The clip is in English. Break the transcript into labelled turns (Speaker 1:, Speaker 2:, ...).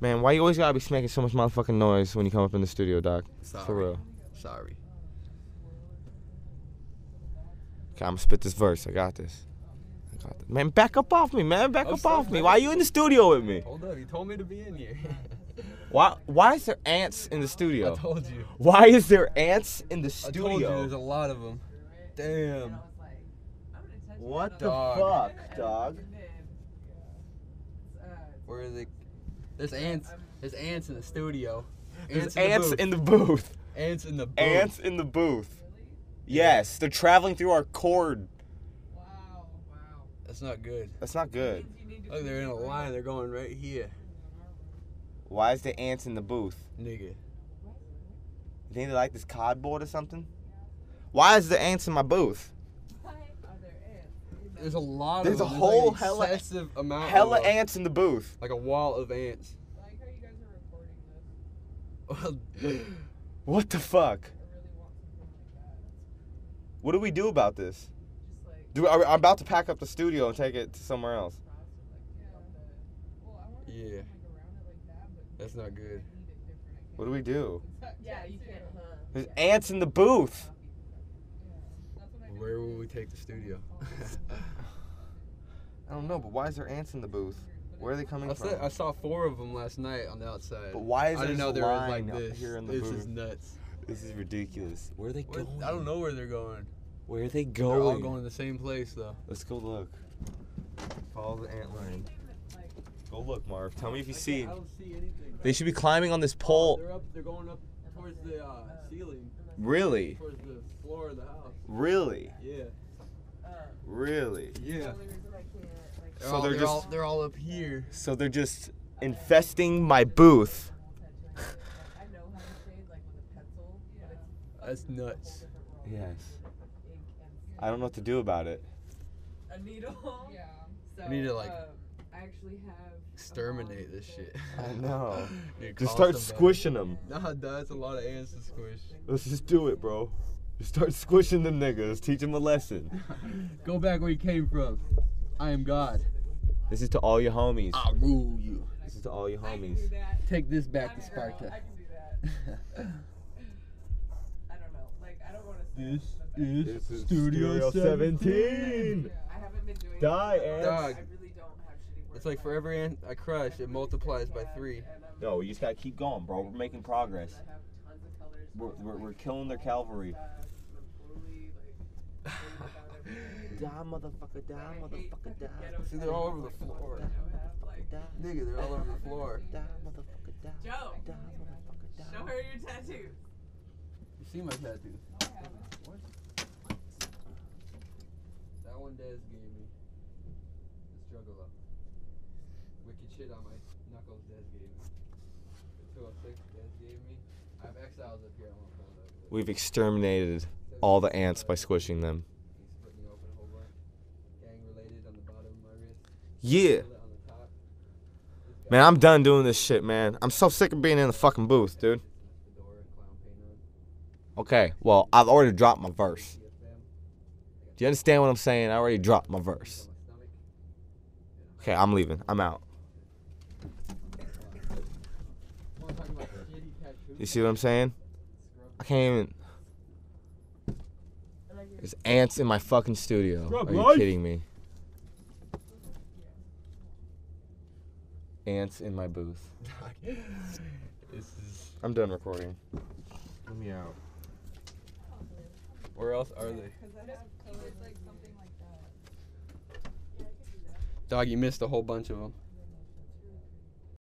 Speaker 1: Man, why you always gotta be smacking so much motherfucking noise when you come up in the studio, Doc?
Speaker 2: Sorry.
Speaker 1: For real.
Speaker 2: Sorry.
Speaker 1: Okay, I'm gonna spit this verse. I got this. I got this. Man, back up off me, man. Back
Speaker 2: I'm
Speaker 1: up off
Speaker 2: sorry.
Speaker 1: me. Why are you in the studio with me?
Speaker 2: Hold up, you told me to be in here.
Speaker 1: Why Why is there ants in the studio?
Speaker 2: I told you.
Speaker 1: Why is there ants in the studio?
Speaker 2: I told you there's a lot of them. Damn.
Speaker 1: What the
Speaker 2: Dog.
Speaker 1: fuck, dog?
Speaker 2: Where are they? There's ants. There's ants in the studio.
Speaker 1: There's
Speaker 2: in the
Speaker 1: ants
Speaker 2: booth.
Speaker 1: in the booth.
Speaker 2: Ants in the booth.
Speaker 1: Ants in the booth. Yes, they're traveling through our cord. Wow, wow.
Speaker 2: That's not good.
Speaker 1: That's not good.
Speaker 2: Look, they're in a line. They're going right here,
Speaker 1: Why is there ants in the booth?
Speaker 2: nigga.
Speaker 1: You think they like this cardboard or something? Why is there ants in my booth?
Speaker 2: There's a lot
Speaker 1: There's
Speaker 2: of
Speaker 1: a
Speaker 2: them.
Speaker 1: whole
Speaker 2: like
Speaker 1: hella-
Speaker 2: excessive amount.
Speaker 1: Hella
Speaker 2: of
Speaker 1: ants in the booth.
Speaker 2: Like a wall of ants.
Speaker 1: What the fuck? What do we do about this? Do are I'm about to pack up the studio and take it to somewhere else.
Speaker 2: yeah. That's not good.
Speaker 1: What do we do?
Speaker 3: Yeah, you can't.
Speaker 1: There's ants in the booth.
Speaker 2: Where will we take the studio?
Speaker 1: I don't know, but why is there ants in the booth? Where are they coming
Speaker 2: I,
Speaker 1: from?
Speaker 2: said, I saw four of them last night on the outside.
Speaker 1: But why is
Speaker 2: I didn't
Speaker 1: there
Speaker 2: know there was like this.
Speaker 1: here in the
Speaker 2: this
Speaker 1: booth?
Speaker 2: is nuts.
Speaker 1: This is ridiculous. Where are they
Speaker 2: Where-
Speaker 1: going?
Speaker 2: I don't know where they're going.
Speaker 1: Where are they going?
Speaker 2: They're
Speaker 1: going?
Speaker 2: all going to the same place though.
Speaker 1: Let's go look. Follow the ant line. Go look, Marv. Tell me if you see.
Speaker 2: I don't see anything.
Speaker 1: They should be climbing on this
Speaker 2: Oh,
Speaker 1: pole.
Speaker 2: they're up. They're going up towards the uh, ceiling,
Speaker 1: Really?
Speaker 2: towards the floor of the house.
Speaker 1: Really?
Speaker 2: Yeah.
Speaker 1: Really?
Speaker 2: Yeah. They're
Speaker 1: So
Speaker 2: all,
Speaker 1: they're
Speaker 2: they're
Speaker 1: just-
Speaker 2: all, they're all up here.
Speaker 1: So they're just infesting my booth.
Speaker 3: I know how to shade like with a pencil, but it's
Speaker 2: That's nuts.
Speaker 1: Yes. I don't know what to do about it.
Speaker 3: a needle. Yeah. So,
Speaker 2: We need to, like,
Speaker 3: um, I actually have
Speaker 2: Exterminate this shit.
Speaker 1: I know.
Speaker 2: Dude,
Speaker 1: Just start
Speaker 2: somebody.
Speaker 1: squishing them.
Speaker 2: Nah, that's a lot of ants to squish.
Speaker 1: Let's just do it, bro. Just start squishing them niggas. Teach them a lesson.
Speaker 2: Go back where you came from. I am God.
Speaker 1: This is to all your homies.
Speaker 2: I'll rule you.
Speaker 1: This is to all your
Speaker 3: I can do
Speaker 1: homies.
Speaker 2: Take this back to. Sparta.
Speaker 3: I can do that. I don't know. Like I don't want to.
Speaker 2: This
Speaker 1: This
Speaker 2: is
Speaker 1: is
Speaker 2: Studio
Speaker 1: 17.
Speaker 3: I haven't been doing.
Speaker 1: Die,
Speaker 3: it.
Speaker 1: ants.
Speaker 2: Dog.
Speaker 3: Really don't have shitty work.
Speaker 2: It's like for every ant I crush, it multiplies by three.
Speaker 1: No, we just gotta keep going, bro. We're making progress.
Speaker 3: I have tons of colors.
Speaker 1: We're, we're, we're killing their cavalry.
Speaker 3: I'm totally like. worried about everything.
Speaker 1: Die, motherfucker, die,
Speaker 3: I
Speaker 1: motherfucker, die.
Speaker 3: ghetto
Speaker 2: See, they're all over the floor.
Speaker 3: I don't have, like-
Speaker 2: Nigga, they're all over the floor.
Speaker 1: die, motherfucker, die.
Speaker 3: Joe.
Speaker 1: Die, motherfucker, die.
Speaker 3: Show her your tattoos.
Speaker 2: You see my tattoo? Oh, what? That one Dez gave me. The struggle up. Wicked shit on my knuckles Dez gave me. The 206 Dez gave me. I have exiles up here I won't.
Speaker 1: We've exterminated all the ants by squishing them.
Speaker 2: He split me open a whole bunch. Gang related on the bottom of my wrist.
Speaker 1: Yeah.
Speaker 2: bullet on the top. This guy
Speaker 1: Man, I'm done doing this shit, man. I'm so sick of being in the fucking booth, dude.
Speaker 2: fedora and clown paint on.
Speaker 1: Okay, well, I've already dropped my verse. Do you understand what I'm saying? I already dropped my verse.
Speaker 2: On my stomach.
Speaker 1: Okay, I'm leaving. I'm out.
Speaker 2: Wanna talk about shitty tattoos?
Speaker 1: You see what I'm saying? I can't even. There's ants in my fucking studio. Are you kidding me? Ants in my booth.
Speaker 2: this is.
Speaker 1: I'm done recording. Let me out.
Speaker 2: Where else are they?
Speaker 3: Because I have colors like something like that.
Speaker 2: Dog, you missed a whole bunch of them.